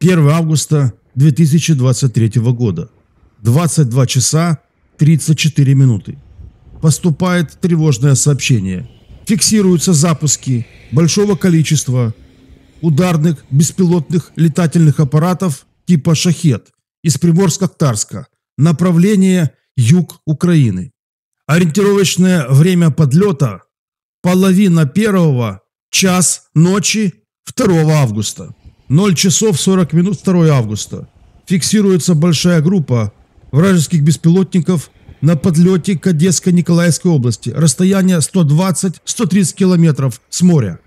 1 августа 2023 года. 22 часа 34 минуты. Поступает тревожное сообщение. Фиксируются запуски большого количества ударных беспилотных летательных аппаратов типа «Шахет» из Приморска-Ктарска. Направление юг Украины. Ориентировочное время подлета – половина первого, час ночи 2 августа. 0 часов 40 минут 2 августа. Фиксируется большая группа вражеских беспилотников на подлете к Одесской Николаевской области. Расстояние 120-130 километров с моря.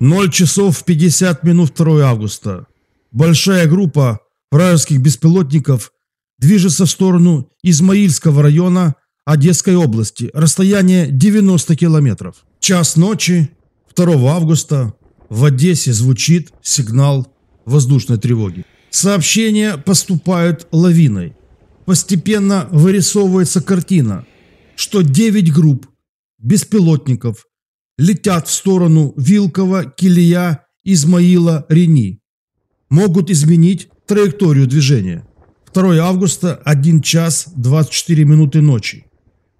0 часов 50 минут 2 августа. Большая группа вражеских беспилотников движется в сторону Измаильского района Одесской области. Расстояние 90 километров. Час ночи 2 августа в Одессе звучит сигнал воздушной тревоги. Сообщения поступают лавиной. Постепенно вырисовывается картина, что 9 групп беспилотников летят в сторону Вилкова, Килия, Измаила, Рени. Могут изменить траекторию движения. 2 августа, 1 час 24 минуты ночи.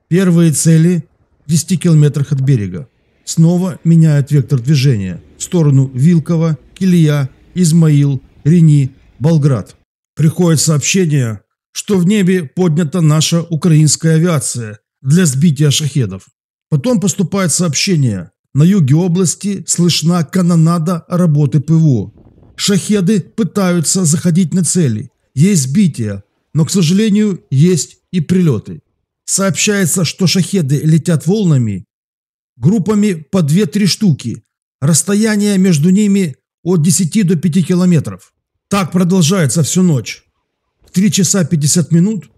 Первые цели в 10 километрах от берега. Снова меняют вектор движения сторону Вилкова, Килия, Измаил, Рени, Болград. Приходит сообщение, что в небе поднята наша украинская авиация для сбития шахедов. Потом поступает сообщение. На юге области слышна канонада работы ПВО. Шахеды пытаются заходить на цели. Есть сбития, но, к сожалению, есть и прилеты. Сообщается, что шахеды летят волнами, группами по 2-3 штуки. Расстояние между ними от 10 до 5 километров. Так продолжается всю ночь. В 3 часа 50 минут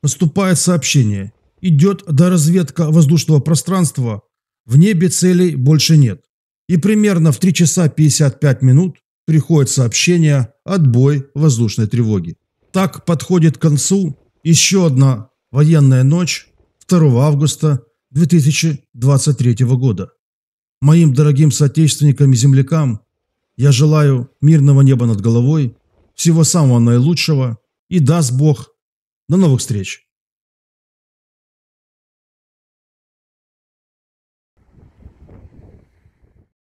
поступает сообщение. Идет доразведка воздушного пространства. В небе целей больше нет. И примерно в 3 часа 55 минут приходит сообщение «Отбой воздушной тревоги». Так подходит к концу еще одна военная ночь 2 августа 2023 года. Моим дорогим соотечественникам и землякам я желаю мирного неба над головой, всего самого наилучшего и даст Бог. До новых встреч!